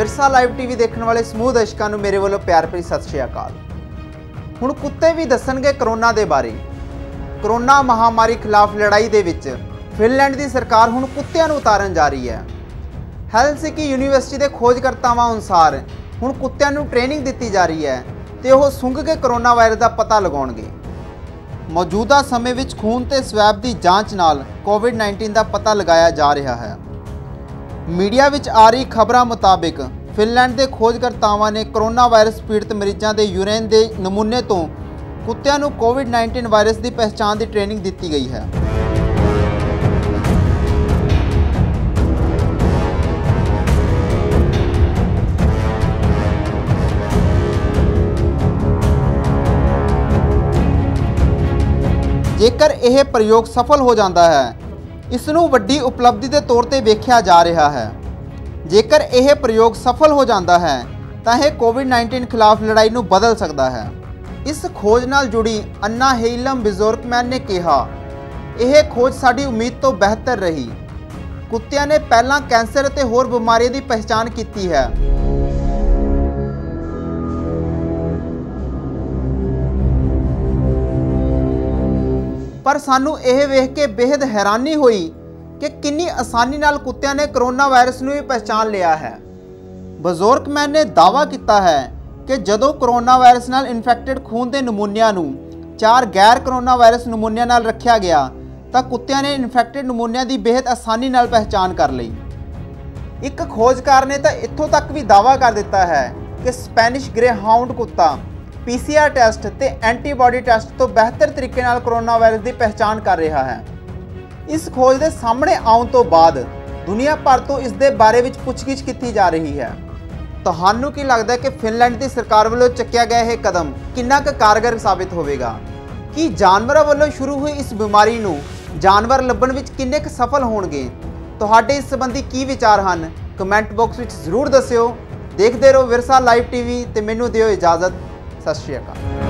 ਵਿਰਸਾ live TV ਦੇਖਣ ਵਾਲੇ ਸਮੂਹ ਦਰਸ਼ਕਾਂ ਨੂੰ ਮੇਰੇ ਵੱਲੋਂ ਪਿਆਰ ਭਰੀ ਸਤਿ ਸ਼੍ਰੀ ਅਕਾਲ। ਹੁਣ ਕੁੱਤੇ ਵੀ ਦੱਸਣਗੇ ਕਰੋਨਾ ਦੇ ਬਾਰੇ। ਕਰੋਨਾ ਮਹਾਮਾਰੀ ਖਿਲਾਫ ਲੜਾਈ ਦੇ ਵਿੱਚ ਫਿਨਲੈਂਡ ਦੀ ਸਰਕਾਰ ਹੁਣ ਕੁੱਤਿਆਂ ਨੂੰ ਉਤਾਰਨ ਜਾ ਰਹੀ ਹੈ। ਹੈਲਸਿੰਕੀ ਯੂਨੀਵਰਸਿਟੀ ਦੇ ਖੋਜਕਰਤਾਵਾਂ ਅਨੁਸਾਰ ਹੁਣ ਕੁੱਤਿਆਂ ਨੂੰ ਟ੍ਰੇਨਿੰਗ ਦਿੱਤੀ ਜਾ ਰਹੀ ਹੈ ਤੇ ਉਹ ਸੁੰਘ ਕੇ ਕਰੋਨਾ ਵਾਇਰਸ ਦਾ ਪਤਾ ਲਗਾਉਣਗੇ। ਮੌਜੂਦਾ ਸਮੇਂ ਵਿੱਚ ਖੂਨ ਤੇ ਸਵੈਬ ਦੀ ਜਾਂਚ ਨਾਲ ਕੋਵਿਡ-19 ਦਾ ਪਤਾ ਲਗਾਇਆ ਜਾ ਰਿਹਾ ਹੈ। ਮੀਡੀਆ ਵਿੱਚ ਆ ਰਹੀ ਖਬਰਾਂ ਮੁਤਾਬਿਕ ਫਿਨਲੈਂਡ ਦੇ ਖੋਜਕਰਤਾਵਾਂ ਨੇ ਕਰੋਨਾ ਵਾਇਰਸ ਪੀੜਤ ਮਰੀਜ਼ਾਂ ਦੇ ਯੂਰੇਨ ਦੇ ਨਮੂਨੇ ਤੋਂ ਕੁੱਤਿਆਂ ਨੂੰ ਕੋਵਿਡ-19 ਵਾਇਰਸ ਦੀ ਪਛਾਣ ਦੀ ਟ੍ਰੇਨਿੰਗ ਦਿੱਤੀ ਗਈ ਹੈ। ਜੇਕਰ ਇਹ ਪ੍ਰਯੋਗ ਸਫਲ ਹੋ ਜਾਂਦਾ ਹੈ, ਇਸ ਨੂੰ ਵੱਡੀ ਉਪਲਬਧੀ ਦੇ ਤੌਰ ਤੇ ਵੇਖਿਆ ਜਾ ਰਿਹਾ ਹੈ। ਜੇਕਰ ਇਹ ਪ੍ਰਯੋਗ ਸਫਲ ਹੋ ਜਾਂਦਾ ਹੈ, ਤਾਂ ਇਹ ਕੋਵਿਡ-19 ਖਿਲਾਫ ਲੜਾਈ ਨੂੰ ਬਦਲ ਸਕਦਾ ਹੈ। ਇਸ ਖੋਜ ਨਾਲ ਜੁੜੀ ਅੰਨਾ ਹੇਲਮ ਬਿਜ਼ੋਰਕਮੈਨ ਨੇ ਕਿਹਾ, ਇਹ ਖੋਜ ਸਾਡੀ ਉਮੀਦ ਤੋਂ ਬਿਹਤਰ ਰਹੀ। ਕੁੱਤਿਆਂ ਨੇ ਪਹਿਲਾਂ ਕੈਂਸਰ ਅਤੇ ਹੋਰ ਬਿਮਾਰੀਆਂ ਦੀ ਪਛਾਣ ਕੀਤੀ ਹੈ। ਪਰ ਸਾਨੂੰ ਇਹ ਵੇਖ ਕੇ ਬੇहद ਹੈਰਾਨੀ ਹੋਈ ਕਿ ਕਿੰਨੀ ਆਸਾਨੀ ਨਾਲ ਕੁੱਤਿਆਂ ਨੇ ਕਰੋਨਾ ਵਾਇਰਸ ਨੂੰ ਵੀ ਪਛਾਣ ਲਿਆ ਹੈ। ਬਜ਼ੁਰਗਮੈਨ ਨੇ ਦਾਅਵਾ ਕੀਤਾ ਹੈ ਕਿ ਜਦੋਂ ਕਰੋਨਾ ਵਾਇਰਸ ਨਾਲ ਇਨਫੈਕਟਡ ਖੂਨ ਦੇ ਨਮੂਨਿਆਂ ਨੂੰ ਚਾਰ ਗੈਰ ਕਰੋਨਾ ਵਾਇਰਸ ਨਮੂਨਿਆਂ ਨਾਲ ਰੱਖਿਆ ਗਿਆ, ਤਾਂ ਕੁੱਤਿਆਂ ਨੇ ਇਨਫੈਕਟਡ ਨਮੂਨਿਆਂ ਦੀ ਬੇहद ਆਸਾਨੀ ਨਾਲ ਪਛਾਣ ਕਰ ਲਈ। ਇੱਕ ਖੋਜਕਾਰ ਨੇ ਤਾਂ ਇੱਥੋਂ ਤੱਕ ਵੀ ਦਾਅਵਾ ਕਰ ਦਿੱਤਾ ਹੈ ਕਿ ਸਪੈਨਿਸ਼ ਗ੍ਰੇ ਹਾਊਂਡ ਕੁੱਤਾ ਪੀਸੀਆਰ ਟੈਸਟ ਤੇ ਐਂਟੀਬਾਡੀ ਟੈਸਟ ਤੋਂ ਬਿਹਤਰ ਤਰੀਕੇ ਨਾਲ ਕਰੋਨਾ ਵਾਇਰਸ ਦੀ ਪਛਾਣ ਕਰ ਰਿਹਾ ਹੈ। ਇਸ ਖੋਜ ਦੇ ਸਾਹਮਣੇ ਆਉਣ ਤੋਂ ਬਾਅਦ ਦੁਨੀਆ ਭਰ ਤੋਂ ਇਸ ਦੇ ਬਾਰੇ ਵਿੱਚ ਪੁੱਛਗਿੱਛ ਕੀਤੀ ਜਾ ਰਹੀ ਹੈ। ਤੁਹਾਨੂੰ ਕੀ ਲੱਗਦਾ ਹੈ ਕਿ ਫਿਨਲੈਂਡ ਦੀ ਸਰਕਾਰ ਵੱਲੋਂ ਚੱਕਿਆ ਗਿਆ ਇਹ ਕਦਮ ਕਿੰਨਾ ਕੁ ਕਾਰਗਰ ਸਾਬਿਤ ਹੋਵੇਗਾ? ਕੀ ਜਾਨਵਰਾਂ ਵੱਲੋਂ ਸ਼ੁਰੂ ਹੋਈ ਇਸ ਬਿਮਾਰੀ ਨੂੰ ਜਾਨਵਰ ਲੱਭਣ ਵਿੱਚ ਕਿੰਨੇ ਕੁ ਸਫਲ ਹੋਣਗੇ? ਤੁਹਾਡੇ ਇਸ ਸੰਬੰਧੀ ਕੀ ਵਿਚਾਰ ਹਨ? ਕਮੈਂਟ ਬਾਕਸ ਵਿੱਚ ਜ਼ਰੂਰ ਦੱਸਿਓ। ਦੇਖਦੇ ਰਹੋ ਵਿਰਸਾ ਲਾਈਵ ਟੀਵੀ ਤੇ ਮੈਨੂੰ ਦਿਓ ਇਜਾਜ਼ਤ। ਸਤਿ ਸ਼੍ਰੀ ਅਕਾਲ।